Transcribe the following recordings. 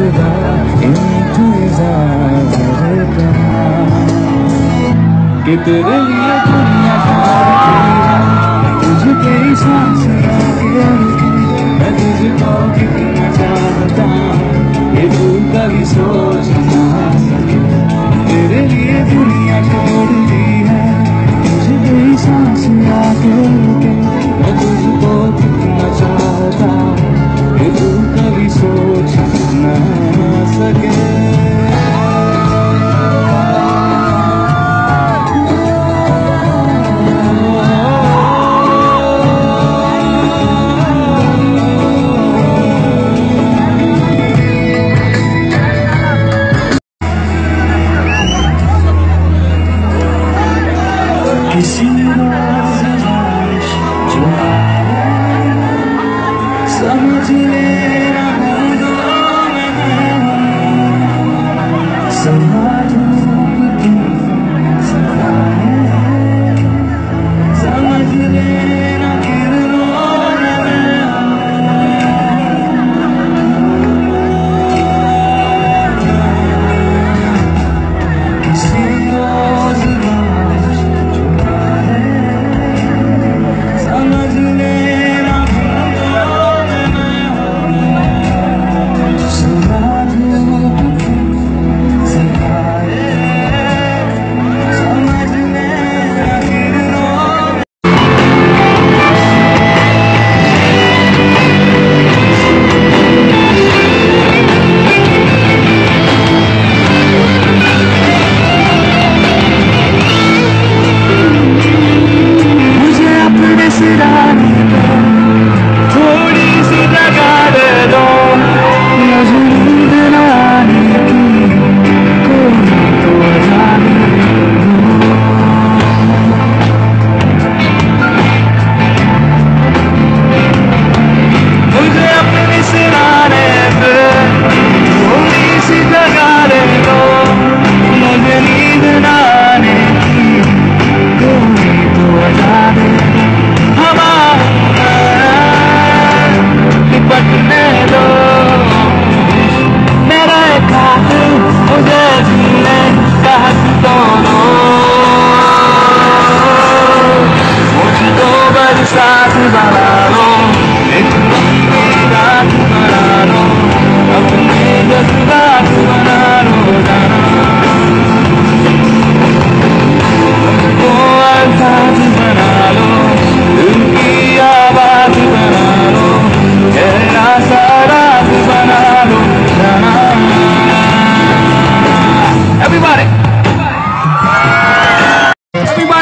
जज्बा into his eyes, I look at कि तेरे लिए Summer teenage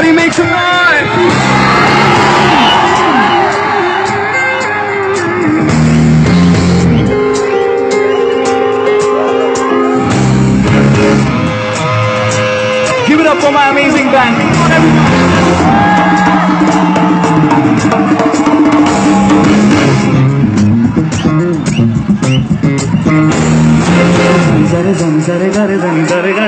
he makes! Give it up for my amazing band. Zare zare zare zare zare zare